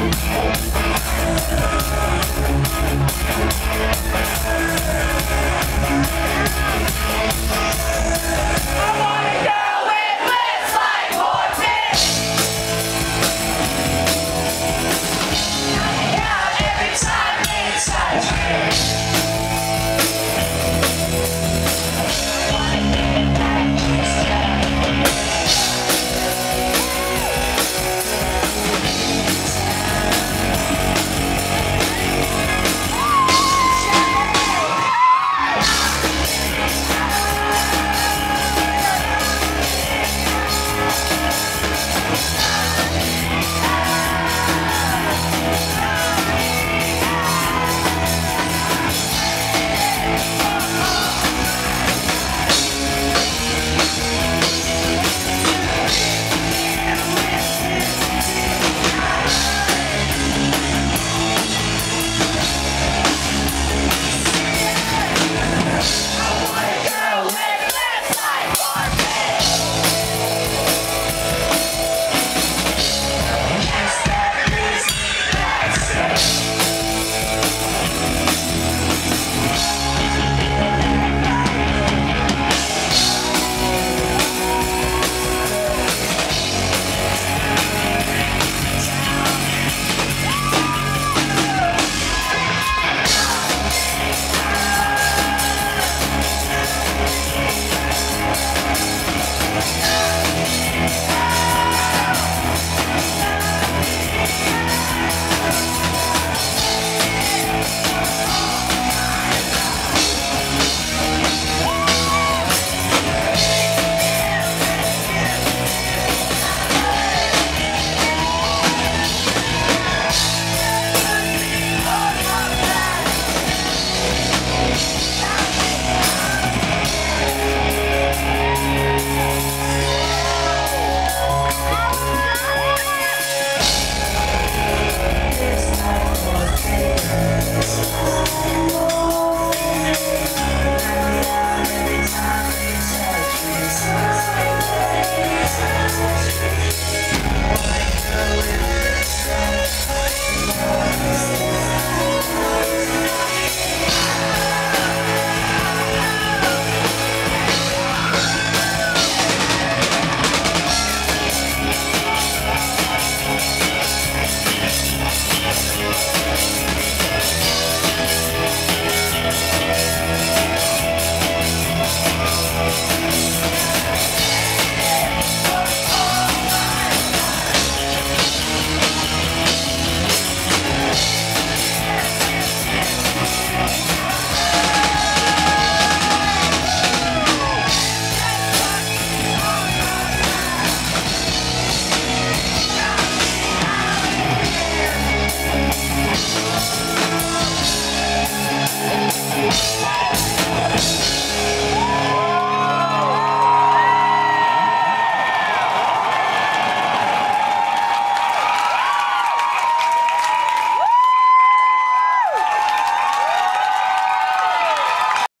Música